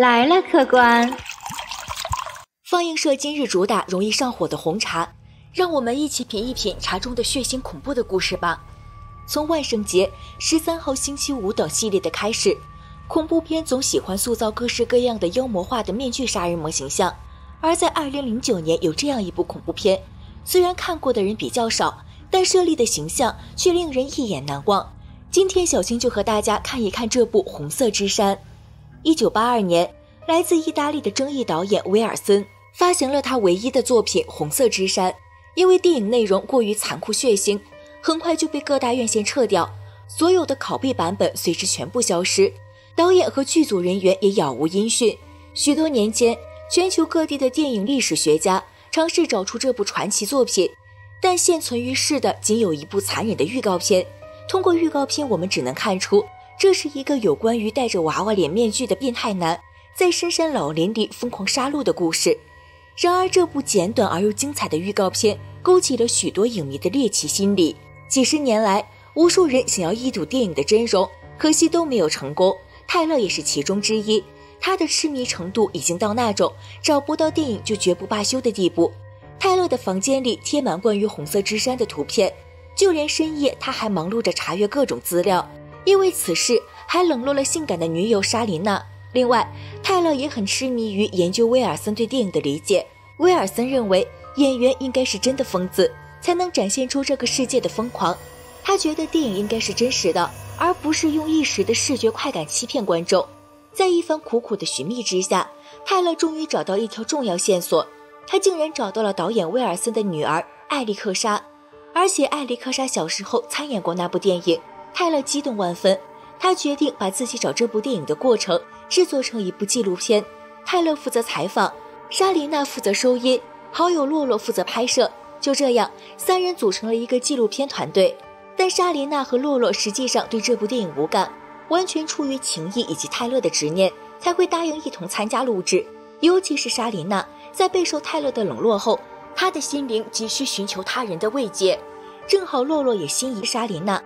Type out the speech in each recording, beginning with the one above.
来了，客官。放映社今日主打容易上火的红茶，让我们一起品一品茶中的血腥恐怖的故事吧。从万圣节、十三号星期五等系列的开始，恐怖片总喜欢塑造各式各样的妖魔化的面具杀人魔形象。而在二零零九年，有这样一部恐怖片，虽然看过的人比较少，但设立的形象却令人一眼难忘。今天，小青就和大家看一看这部《红色之山》。一九八二年，来自意大利的争议导演威尔森发行了他唯一的作品《红色之山》，因为电影内容过于残酷血腥，很快就被各大院线撤掉，所有的拷贝版本随之全部消失，导演和剧组人员也杳无音讯。许多年间，全球各地的电影历史学家尝试找出这部传奇作品，但现存于世的仅有一部残忍的预告片。通过预告片，我们只能看出这是一个有关于戴着娃娃脸面具的变态男在深山老林里疯狂杀戮的故事。然而，这部简短而又精彩的预告片勾起了许多影迷的猎奇心理。几十年来，无数人想要一睹电影的真容，可惜都没有成功。泰勒也是其中之一。他的痴迷程度已经到那种找不到电影就绝不罢休的地步。泰勒的房间里贴满关于红色之山的图片。就连深夜，他还忙碌着查阅各种资料，因为此事还冷落了性感的女友莎琳娜。另外，泰勒也很痴迷于研究威尔森对电影的理解。威尔森认为，演员应该是真的疯子，才能展现出这个世界的疯狂。他觉得电影应该是真实的，而不是用一时的视觉快感欺骗观众。在一番苦苦的寻觅之下，泰勒终于找到一条重要线索，他竟然找到了导演威尔森的女儿艾利克莎。而且艾利克莎小时候参演过那部电影，泰勒激动万分。他决定把自己找这部电影的过程制作成一部纪录片。泰勒负责采访，莎琳娜负责收音，好友洛洛负责拍摄。就这样，三人组成了一个纪录片团队。但莎琳娜和洛洛实际上对这部电影无感，完全出于情谊以及泰勒的执念，才会答应一同参加录制。尤其是莎琳娜，在备受泰勒的冷落后。她的心灵急需寻求他人的慰藉，正好洛洛也心仪莎琳娜。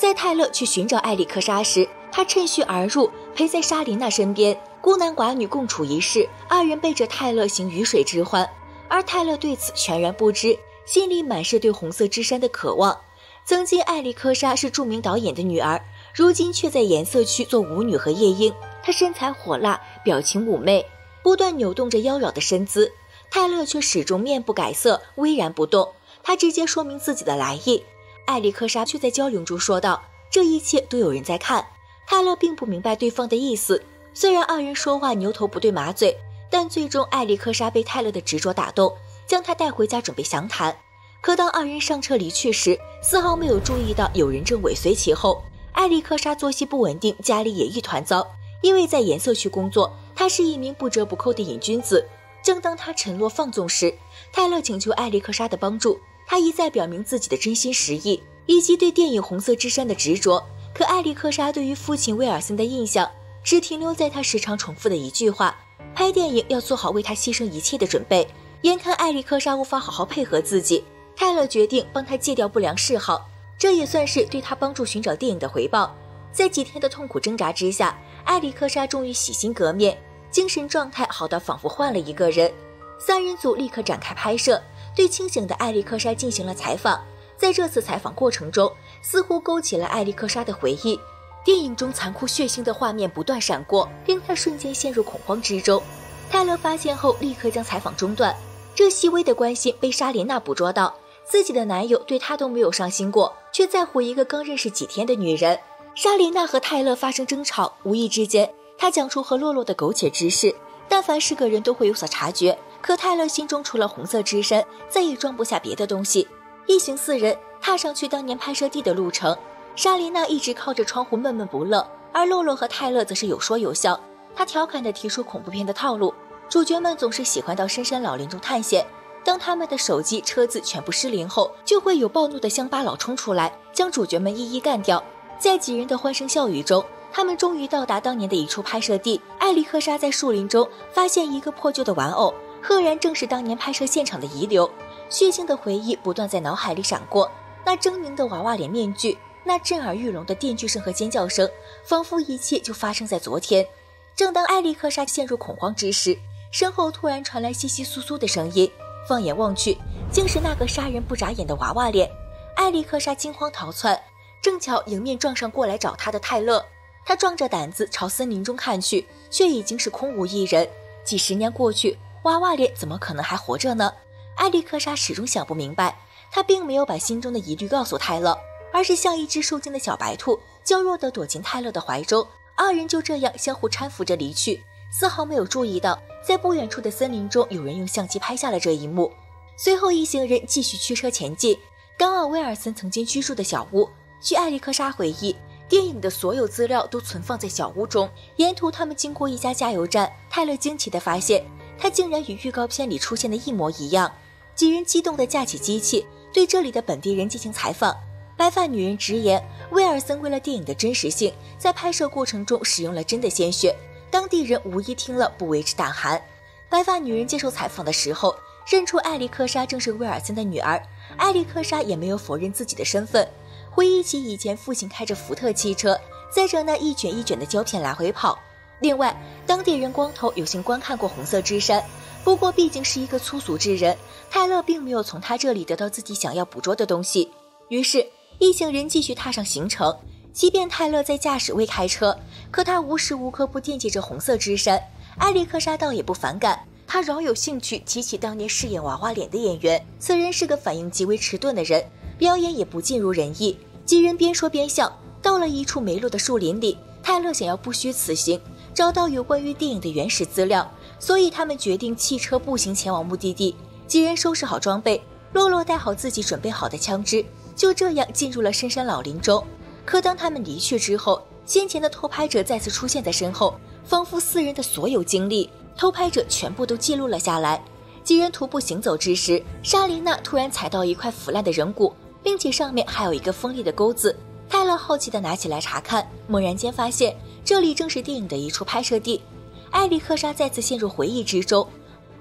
在泰勒去寻找艾利克莎时，他趁虚而入，陪在莎琳娜身边，孤男寡女共处一室，二人背着泰勒行鱼水之欢。而泰勒对此全然不知，心里满是对红色之山的渴望。曾经艾丽克莎是著名导演的女儿，如今却在颜色区做舞女和夜莺。她身材火辣，表情妩媚，不断扭动着妖娆的身姿。泰勒却始终面不改色，巍然不动。他直接说明自己的来意，艾利克莎却在交流中说道：“这一切都有人在看。”泰勒并不明白对方的意思。虽然二人说话牛头不对马嘴，但最终艾利克莎被泰勒的执着打动，将他带回家准备详谈。可当二人上车离去时，丝毫没有注意到有人正尾随其后。艾利克莎作息不稳定，家里也一团糟，因为在颜色区工作，她是一名不折不扣的瘾君子。正当他沉落放纵时，泰勒请求艾利克莎的帮助。他一再表明自己的真心实意，以及对电影《红色之山》的执着。可艾利克莎对于父亲威尔森的印象，只停留在他时常重复的一句话：“拍电影要做好为他牺牲一切的准备。”眼看艾利克莎无法好好配合自己，泰勒决定帮他戒掉不良嗜好，这也算是对他帮助寻找电影的回报。在几天的痛苦挣扎之下，艾利克莎终于洗心革面。精神状态好到仿佛换了一个人，三人组立刻展开拍摄，对清醒的艾丽克莎进行了采访。在这次采访过程中，似乎勾起了艾丽克莎的回忆。电影中残酷血腥的画面不断闪过，令她瞬间陷入恐慌之中。泰勒发现后，立刻将采访中断。这细微的关心被莎琳娜捕捉到，自己的男友对她都没有上心过，却在乎一个刚认识几天的女人。莎琳娜和泰勒发生争吵，无意之间。她讲出和洛洛的苟且之事，但凡是个人都会有所察觉。可泰勒心中除了红色之身，再也装不下别的东西。一行四人踏上去当年拍摄地的路程，莎琳娜一直靠着窗户闷闷不乐，而洛洛和泰勒则是有说有笑。他调侃地提出恐怖片的套路：主角们总是喜欢到深山老林中探险，当他们的手机、车子全部失灵后，就会有暴怒的乡巴佬冲出来，将主角们一一干掉。在几人的欢声笑语中。他们终于到达当年的一处拍摄地。艾利克莎在树林中发现一个破旧的玩偶，赫然正是当年拍摄现场的遗留。血腥的回忆不断在脑海里闪过，那狰狞的娃娃脸面具，那震耳欲聋的电锯声和尖叫声，仿佛一切就发生在昨天。正当艾利克莎陷入恐慌之时，身后突然传来窸窸窣窣的声音。放眼望去，竟是那个杀人不眨眼的娃娃脸。艾利克莎惊慌逃窜，正巧迎面撞上过来找她的泰勒。他壮着胆子朝森林中看去，却已经是空无一人。几十年过去，娃娃脸怎么可能还活着呢？艾利克莎始终想不明白。他并没有把心中的疑虑告诉泰勒，而是像一只受惊的小白兔，娇弱地躲进泰勒的怀中。二人就这样相互搀扶着离去，丝毫没有注意到，在不远处的森林中有人用相机拍下了这一幕。随后，一行人继续驱车前进，赶往威尔森曾经居住的小屋。据艾利克莎回忆，电影的所有资料都存放在小屋中。沿途，他们经过一家加油站，泰勒惊奇地发现，他竟然与预告片里出现的一模一样。几人激动地架起机器。对这里的本地人进行采访，白发女人直言，威尔森为了电影的真实性，在拍摄过程中使用了真的鲜血。当地人无一听了不为之胆寒。白发女人接受采访的时候，认出艾利克莎正是威尔森的女儿，艾利克莎也没有否认自己的身份，回忆起以前父亲开着福特汽车，载着那一卷一卷的胶片来回跑。另外，当地人光头有幸观看过红色之山。不过，毕竟是一个粗俗之人，泰勒并没有从他这里得到自己想要捕捉的东西。于是，一行人继续踏上行程。即便泰勒在驾驶位开车，可他无时无刻不惦记着红色之山。艾利克莎倒也不反感，他饶有兴趣提起当年饰演娃娃脸的演员。此人是个反应极为迟钝的人，表演也不尽如人意。几人边说边笑，到了一处没落的树林里，泰勒想要不虚此行，找到有关于电影的原始资料。所以他们决定弃车步行前往目的地。几人收拾好装备，洛洛带好自己准备好的枪支，就这样进入了深山老林中。可当他们离去之后，先前的偷拍者再次出现在身后，仿佛四人的所有经历，偷拍者全部都记录了下来。几人徒步行走之时，莎琳娜突然踩到一块腐烂的人骨，并且上面还有一个锋利的钩子。泰勒好奇地拿起来查看，猛然间发现这里正是电影的一处拍摄地。艾丽克莎再次陷入回忆之中，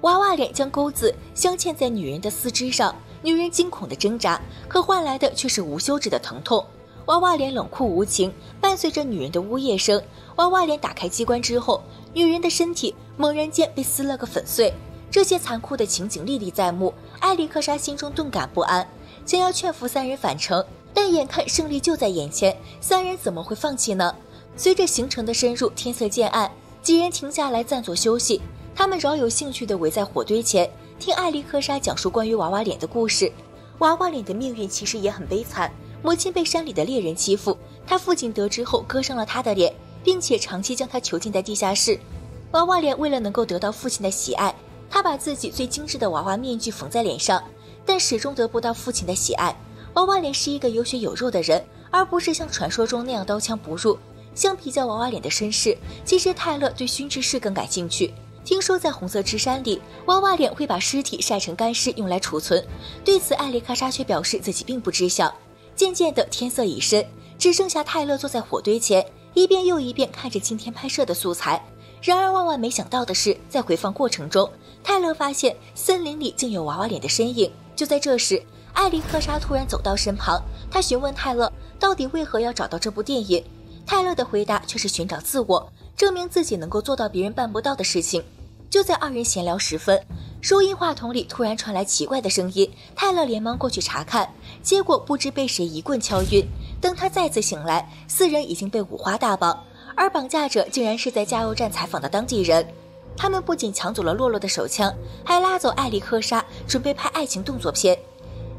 娃娃脸将钩子镶嵌在女人的四肢上，女人惊恐的挣扎，可换来的却是无休止的疼痛。娃娃脸冷酷无情，伴随着女人的呜咽声。娃娃脸打开机关之后，女人的身体猛然间被撕了个粉碎。这些残酷的情景历历在目，艾丽克莎心中顿感不安，想要劝服三人返程，但眼看胜利就在眼前，三人怎么会放弃呢？随着行程的深入，天色渐暗。几人停下来暂作休息，他们饶有兴趣地围在火堆前，听艾丽克莎讲述关于娃娃脸的故事。娃娃脸的命运其实也很悲惨，母亲被山里的猎人欺负，他父亲得知后割伤了他的脸，并且长期将他囚禁在地下室。娃娃脸为了能够得到父亲的喜爱，他把自己最精致的娃娃面具缝在脸上，但始终得不到父亲的喜爱。娃娃脸是一个有血有肉的人，而不是像传说中那样刀枪不入。相比较娃娃脸的身世，其实泰勒对熏之事更感兴趣。听说在红色之山里，娃娃脸会把尸体晒成干尸用来储存。对此，艾丽卡莎却表示自己并不知晓。渐渐的，天色已深，只剩下泰勒坐在火堆前，一遍又一遍看着今天拍摄的素材。然而，万万没想到的是，在回放过程中，泰勒发现森林里竟有娃娃脸的身影。就在这时，艾丽克莎突然走到身旁，她询问泰勒，到底为何要找到这部电影。泰勒的回答却是寻找自我，证明自己能够做到别人办不到的事情。就在二人闲聊时分，收音话筒里突然传来奇怪的声音。泰勒连忙过去查看，结果不知被谁一棍敲晕。等他再次醒来，四人已经被五花大绑，而绑架者竟然是在加油站采访的当地人。他们不仅抢走了洛洛的手枪，还拉走艾利克莎，准备拍爱情动作片。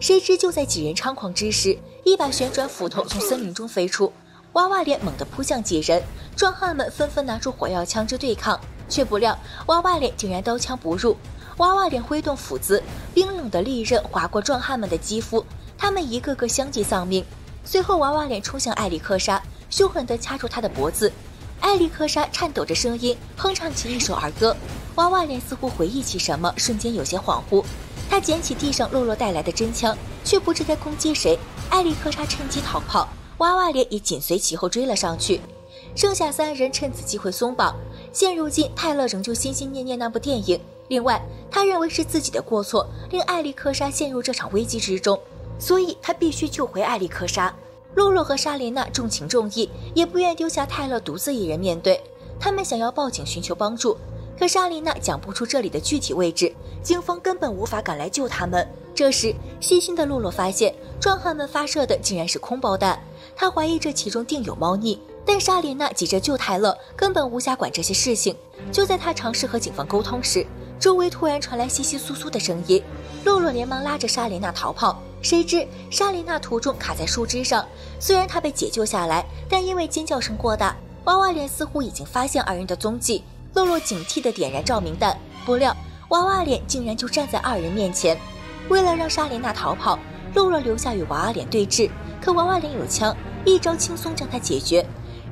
谁知就在几人猖狂之时，一把旋转斧头从森林中飞出。娃娃脸猛地扑向几人，壮汉们纷纷拿出火药枪支对抗，却不料娃娃脸竟然刀枪不入。娃娃脸挥动斧子，冰冷的利刃划过壮汉们的肌肤，他们一个个相继丧命。随后，娃娃脸冲向艾利克莎，凶狠地掐住她的脖子。艾利克莎颤抖着声音哼唱起一首儿歌。娃娃脸似乎回忆起什么，瞬间有些恍惚。他捡起地上洛洛带来的真枪，却不知该攻击谁。艾利克莎趁机逃跑。娃娃脸也紧随其后追了上去，剩下三人趁此机会松绑。现如今，泰勒仍旧心心念念那部电影。另外，他认为是自己的过错令艾丽克莎陷入这场危机之中，所以他必须救回艾丽克莎。洛洛和莎琳娜重情重义，也不愿丢下泰勒独自一人面对。他们想要报警寻求帮助，可莎琳娜讲不出这里的具体位置，警方根本无法赶来救他们。这时，细心的洛洛发现壮汉们发射的竟然是空包弹，他怀疑这其中定有猫腻。但莎琳娜急着救泰勒，根本无暇管这些事情。就在他尝试和警方沟通时，周围突然传来窸窸窣窣的声音。洛洛连忙拉着莎琳娜逃跑，谁知莎琳娜途中卡在树枝上。虽然她被解救下来，但因为尖叫声过大，娃娃脸似乎已经发现二人的踪迹。洛洛警惕地点燃照明弹，不料娃娃脸竟然就站在二人面前。为了让莎琳娜逃跑，洛洛留下与娃娃脸对峙，可娃娃脸有枪，一招轻松将他解决。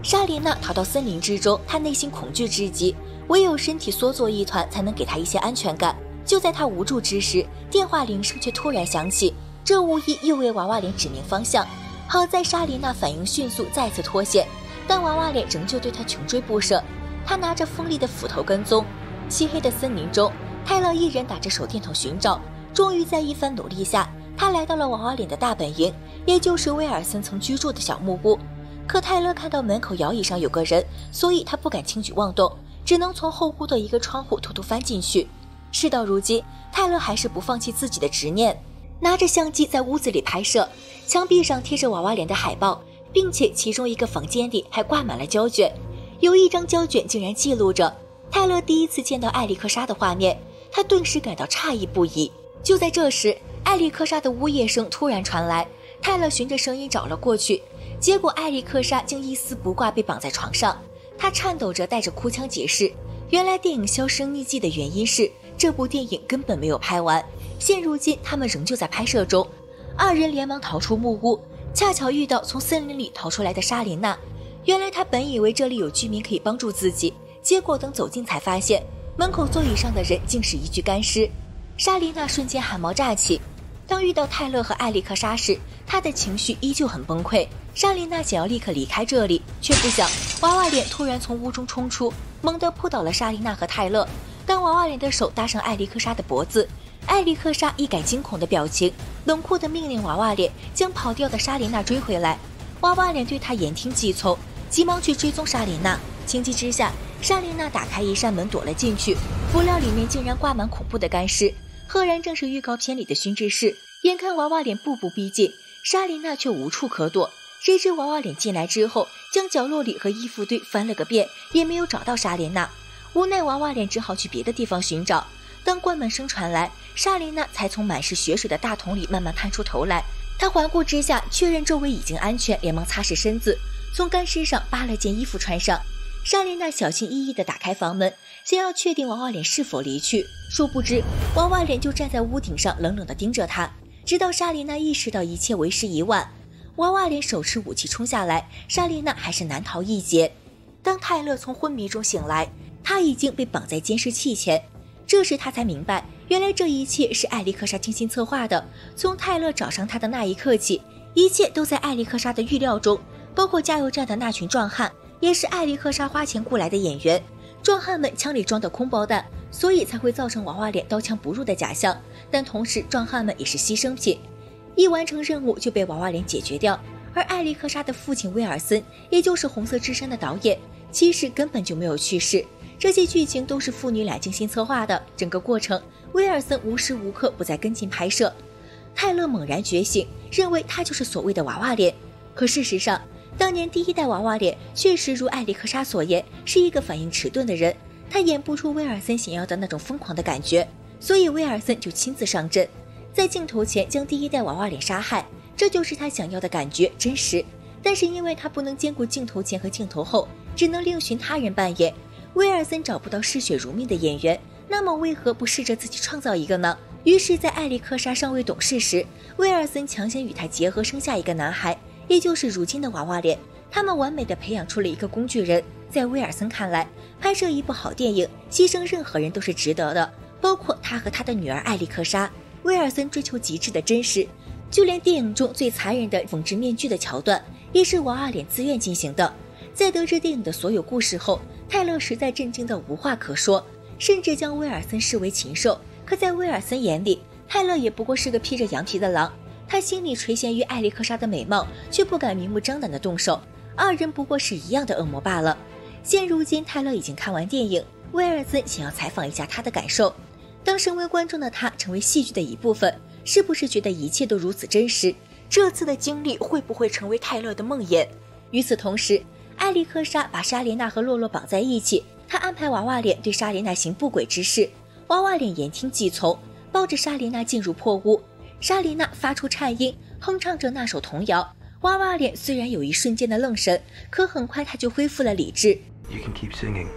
莎琳娜逃到森林之中，她内心恐惧至极，唯有身体缩作一团，才能给她一些安全感。就在她无助之时，电话铃声却突然响起，这无疑又为娃娃脸指明方向。好在莎琳娜反应迅速，再次脱险，但娃娃脸仍旧对她穷追不舍。他拿着锋利的斧头跟踪，漆黑的森林中，泰勒一人打着手电筒寻找。终于在一番努力下，他来到了娃娃脸的大本营，也就是威尔森曾居住的小木屋。可泰勒看到门口摇椅上有个人，所以他不敢轻举妄动，只能从后屋的一个窗户偷偷翻进去。事到如今，泰勒还是不放弃自己的执念，拿着相机在屋子里拍摄。墙壁上贴着娃娃脸的海报，并且其中一个房间里还挂满了胶卷，有一张胶卷竟然记录着泰勒第一次见到艾丽克莎的画面，他顿时感到诧异不已。就在这时，艾丽克莎的呜咽声突然传来，泰勒循着声音找了过去。结果，艾利克莎竟一丝不挂被绑在床上。她颤抖着带着哭腔解释：“原来电影销声匿迹的原因是这部电影根本没有拍完，现如今他们仍旧在拍摄中。”二人连忙逃出木屋，恰巧遇到从森林里逃出来的莎琳娜。原来她本以为这里有居民可以帮助自己，结果等走近才发现门口座椅上的人竟是一具干尸。莎琳娜瞬间汗毛炸起。当遇到泰勒和艾利克莎时，她的情绪依旧很崩溃。莎琳娜想要立刻离开这里，却不想娃娃脸突然从屋中冲出，猛地扑倒了莎琳娜和泰勒。当娃娃脸的手搭上艾利克莎的脖子，艾利克莎一改惊恐的表情，冷酷地命令娃娃脸将跑掉的莎琳娜追回来。娃娃脸对他言听计从，急忙去追踪莎琳娜。情急之下，莎琳娜打开一扇门躲了进去，不料里面竟然挂满恐怖的干尸，赫然正是预告片里的熏制室。眼看娃娃脸步步逼近，莎琳娜却无处可躲。谁知娃娃脸进来之后，将角落里和衣服堆翻了个遍，也没有找到莎琳娜。无奈娃娃脸只好去别的地方寻找。当关门声传来，莎琳娜才从满是血水的大桶里慢慢探出头来。她环顾之下，确认周围已经安全，连忙擦拭身子，从干尸上扒了件衣服穿上。莎琳娜小心翼翼地打开房门，想要确定娃娃脸是否离去。殊不知，娃娃脸就站在屋顶上，冷冷地盯着他，直到莎琳娜意识到一切为时已晚。娃娃脸手持武器冲下来，莎莉娜还是难逃一劫。当泰勒从昏迷中醒来，他已经被绑在监视器前。这时他才明白，原来这一切是艾利克莎精心策划的。从泰勒找上他的那一刻起，一切都在艾利克莎的预料中，包括加油站的那群壮汉，也是艾利克莎花钱雇来的演员。壮汉们枪里装的空包弹，所以才会造成娃娃脸刀枪不入的假象。但同时，壮汉们也是牺牲品。一完成任务就被娃娃脸解决掉，而艾利克莎的父亲威尔森，也就是《红色之山》的导演，其实根本就没有去世。这些剧情都是父女俩精心策划的，整个过程威尔森无时无刻不在跟进拍摄。泰勒猛然觉醒，认为他就是所谓的娃娃脸。可事实上，当年第一代娃娃脸确实如艾利克莎所言，是一个反应迟钝的人，他演不出威尔森想要的那种疯狂的感觉，所以威尔森就亲自上阵。在镜头前将第一代娃娃脸杀害，这就是他想要的感觉，真实。但是因为他不能兼顾镜头前和镜头后，只能另寻他人扮演。威尔森找不到嗜血如命的演员，那么为何不试着自己创造一个呢？于是，在艾利克莎尚未懂事时，威尔森强行与她结合，生下一个男孩，也就是如今的娃娃脸。他们完美的培养出了一个工具人。在威尔森看来，拍摄一部好电影，牺牲任何人都是值得的，包括他和他的女儿艾利克莎。威尔森追求极致的真实，就连电影中最残忍的缝制面具的桥段，也是娃娃脸自愿进行的。在得知电影的所有故事后，泰勒实在震惊的无话可说，甚至将威尔森视为禽兽。可在威尔森眼里，泰勒也不过是个披着羊皮的狼。他心里垂涎于艾利克莎的美貌，却不敢明目张胆的动手。二人不过是一样的恶魔罢了。现如今，泰勒已经看完电影，威尔森想要采访一下他的感受。当身为观众的他成为戏剧的一部分，是不是觉得一切都如此真实？这次的经历会不会成为泰勒的梦魇？与此同时，艾利克莎把莎莲娜和洛洛绑在一起，他安排娃娃脸对莎莲娜行不轨之事，娃娃脸言听计从，抱着莎莲娜进入破屋。莎琳娜发出颤音，哼唱着那首童谣。娃娃脸虽然有一瞬间的愣神，可很快他就恢复了理智。You can keep singing,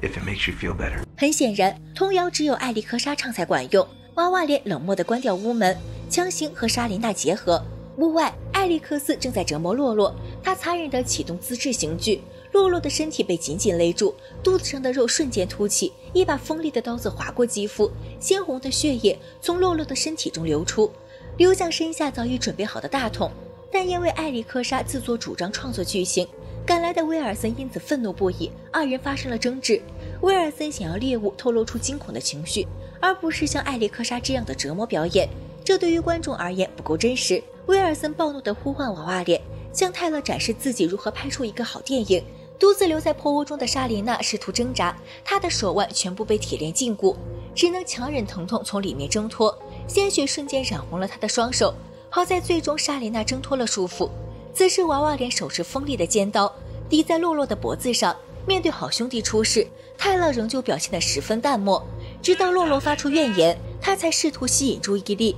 if it makes you feel better. 很显然，童谣只有艾利克莎唱才管用。娃娃脸冷漠地关掉屋门，强行和莎琳娜结合。屋外，艾利克斯正在折磨洛洛，他残忍地启动自制刑具。洛洛的身体被紧紧勒住，肚子上的肉瞬间凸起，一把锋利的刀子划过肌肤，鲜红的血液从洛洛的身体中流出，流向身下早已准备好的大桶。但因为艾利克莎自作主张创作剧情。赶来的威尔森因此愤怒不已，二人发生了争执。威尔森想要猎物透露出惊恐的情绪，而不是像艾利克莎这样的折磨表演，这对于观众而言不够真实。威尔森暴怒地呼唤娃娃脸，向泰勒展示自己如何拍出一个好电影。独自留在破屋中的莎琳娜试图挣扎，她的手腕全部被铁链禁锢，只能强忍疼痛从里面挣脱，鲜血瞬间染红了她的双手。好在最终莎琳娜挣脱了束缚。此时，娃娃脸手持锋利的尖刀抵在洛洛的脖子上。面对好兄弟出事，泰勒仍旧表现得十分淡漠。直到洛洛发出怨言，他才试图吸引注意力。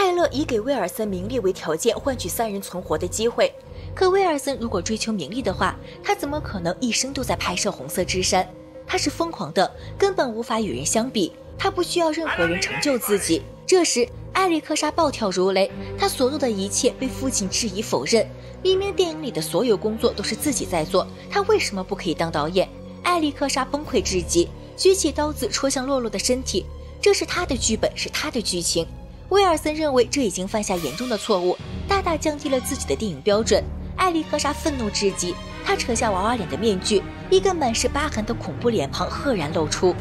泰勒以给威尔森名利为条件，换取三人存活的机会。可威尔森如果追求名利的话，他怎么可能一生都在拍摄《红色之山》？他是疯狂的，根本无法与人相比。他不需要任何人成就自己。这时，艾利克莎暴跳如雷，他所做的一切被父亲质疑否认。明明电影里的所有工作都是自己在做，他为什么不可以当导演？艾利克莎崩溃至极，举起刀子戳向洛洛的身体。这是他的剧本，是他的剧情。威尔森认为这已经犯下严重的错误，大大降低了自己的电影标准。艾利克莎愤怒至极，他扯下娃娃脸的面具，一个满是疤痕的恐怖脸庞赫然露出。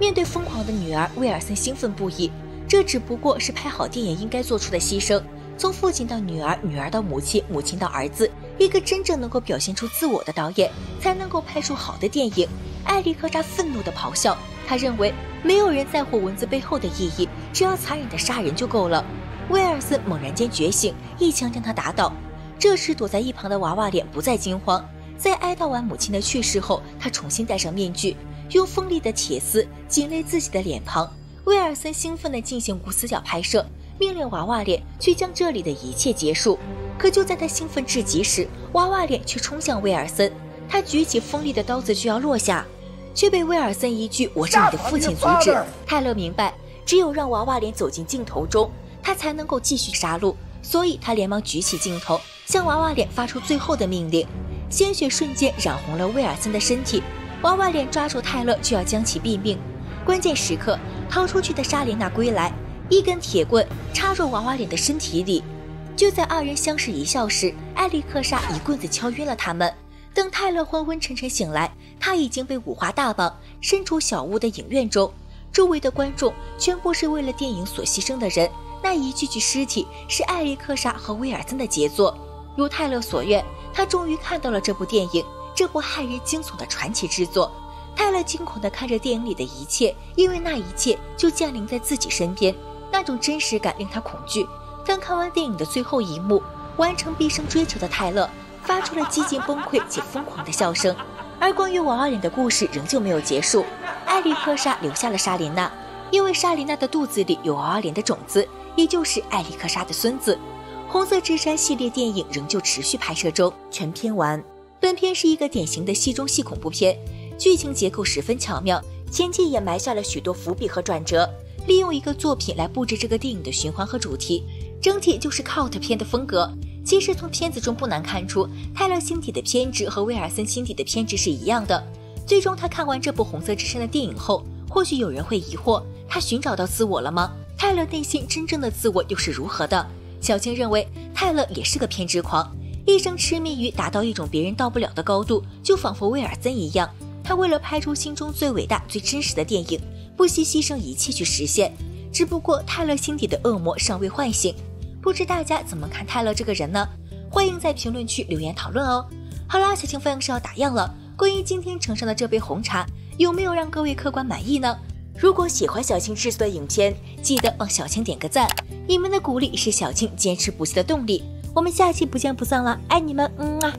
面对疯狂的女儿，威尔森兴奋不已。这只不过是拍好电影应该做出的牺牲。从父亲到女儿，女儿到母亲，母亲到儿子，一个真正能够表现出自我的导演，才能够拍出好的电影。艾利克莎愤怒地咆哮，他认为没有人在乎文字背后的意义，只要残忍的杀人就够了。威尔森猛然间觉醒，一枪将他打倒。这时躲在一旁的娃娃脸不再惊慌，在哀悼完母亲的去世后，他重新戴上面具，用锋利的铁丝紧勒自己的脸庞。威尔森兴奋地进行无死角拍摄。命令娃娃脸去将这里的一切结束，可就在他兴奋至极时，娃娃脸却冲向威尔森。他举起锋利的刀子就要落下，却被威尔森一句“我是你的父亲”阻止。泰勒明白，只有让娃娃脸走进镜头中，他才能够继续杀戮，所以他连忙举起镜头，向娃娃脸发出最后的命令。鲜血瞬间染红了威尔森的身体，娃娃脸抓住泰勒就要将其毙命。关键时刻，逃出去的莎莲娜归来。一根铁棍插入娃娃脸的身体里，就在二人相视一笑时，艾利克莎一棍子敲晕了他们。等泰勒昏昏沉沉醒来，他已经被五花大绑，身处小屋的影院中，周围的观众全部是为了电影所牺牲的人。那一具具尸体是艾利克莎和威尔森的杰作。如泰勒所愿，他终于看到了这部电影，这部骇人惊悚的传奇之作。泰勒惊恐地看着电影里的一切，因为那一切就降临在自己身边。那种真实感令他恐惧。当看完电影的最后一幕，完成毕生追求的泰勒发出了几近崩溃且疯狂的笑声。而关于娃娃脸的故事仍旧没有结束。艾丽克莎留下了莎琳娜，因为莎琳娜的肚子里有娃娃脸的种子，也就是艾丽克莎的孙子。红色之山系列电影仍旧持续拍摄中。全片完。本片是一个典型的戏中戏恐怖片，剧情结构十分巧妙，前期也埋下了许多伏笔和转折。利用一个作品来布置这个电影的循环和主题，整体就是 cult 片的风格。其实从片子中不难看出，泰勒心底的偏执和威尔森心底的偏执是一样的。最终，他看完这部《红色之山》的电影后，或许有人会疑惑：他寻找到自我了吗？泰勒内心真正的自我又是如何的？小青认为，泰勒也是个偏执狂，一生痴迷于达到一种别人到不了的高度，就仿佛威尔森一样。他为了拍出心中最伟大、最真实的电影。不惜牺牲一切去实现，只不过泰勒心底的恶魔尚未唤醒。不知大家怎么看泰勒这个人呢？欢迎在评论区留言讨论哦。好啦，小青发是要打烊了。关于今天呈上的这杯红茶，有没有让各位客官满意呢？如果喜欢小青制作的影片，记得帮小青点个赞，你们的鼓励是小青坚持不懈的动力。我们下期不见不散了，爱你们，嗯啊。